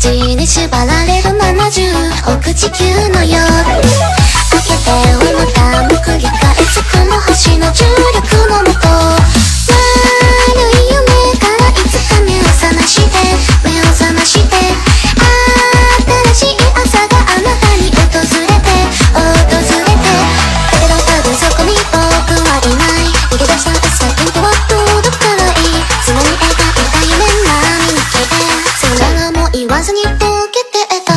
口に縛られる70お口キにけてた。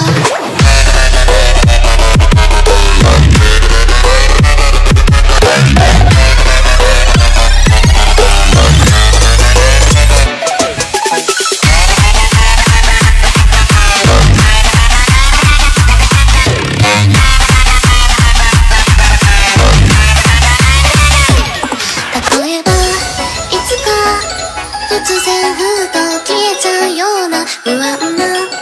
とえばいつか突然ふと消えちゃうような不安な